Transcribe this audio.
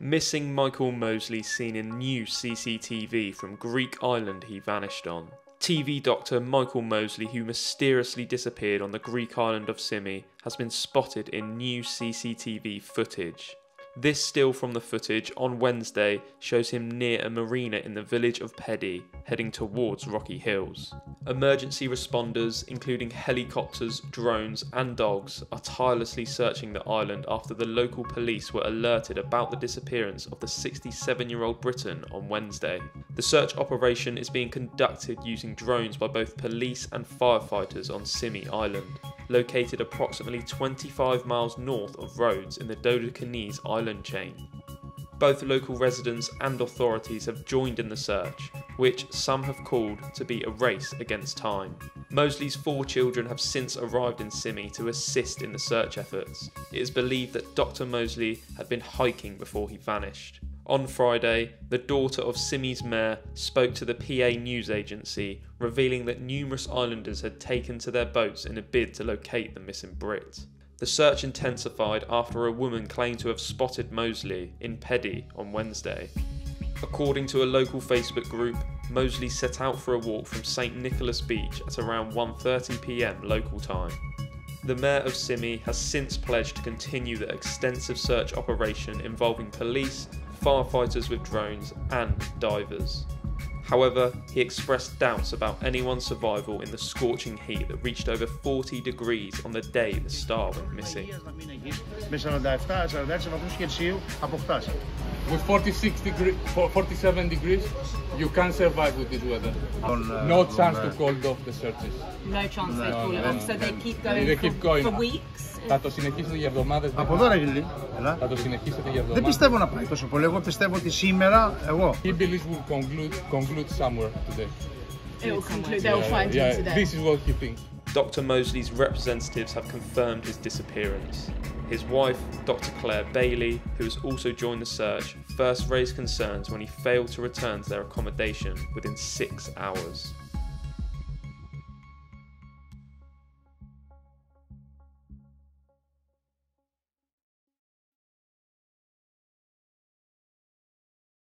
Missing Michael Mosley seen in new CCTV from Greek island he vanished on. TV doctor Michael Mosley, who mysteriously disappeared on the Greek island of Symi, has been spotted in new CCTV footage. This still from the footage on Wednesday shows him near a marina in the village of Pedi, heading towards Rocky Hills. Emergency responders, including helicopters, drones, and dogs, are tirelessly searching the island after the local police were alerted about the disappearance of the 67 year old Briton on Wednesday. The search operation is being conducted using drones by both police and firefighters on Symi Island located approximately 25 miles north of Rhodes in the Dodecanese island chain. Both local residents and authorities have joined in the search, which some have called to be a race against time. Mosley's four children have since arrived in Symi to assist in the search efforts. It is believed that Dr. Mosley had been hiking before he vanished. On Friday, the daughter of Symi's mayor spoke to the PA news agency, revealing that numerous islanders had taken to their boats in a bid to locate the missing Brit. The search intensified after a woman claimed to have spotted Mosley in Pedi on Wednesday. According to a local Facebook group, Mosley set out for a walk from St Nicholas Beach at around 1.30pm local time. The Mayor of Symi has since pledged to continue the extensive search operation involving police, firefighters with drones, and divers. However, he expressed doubts about anyone's survival in the scorching heat that reached over 40 degrees on the day the star went missing. Με 47-46 βαθμούς Κελσίου αποκτάς. With 46 degree, 47 degrees, you can't survive with this weather. No chance to call off the searches. No chance they call it off, so they keep going, They for, keep going. for weeks. Θα το συνεχίσετε για εβδομάδες. Από εδώ ρε Γιλή. Έλα. Θα το συνεχίσετε για Δεν εβδομάδες. πιστεύω να πάει τόσο πολύ. Εγώ πιστεύω ότι σήμερα, εγώ, He believes will conclude, conclude somewhere today. It will conclude. They'll find yeah, him today. this is what he thinks. Dr. Mosley's representatives have confirmed his disappearance. His wife, Dr. Claire Bailey, who has also joined the search, first raised concerns when he failed to return to their accommodation within six hours.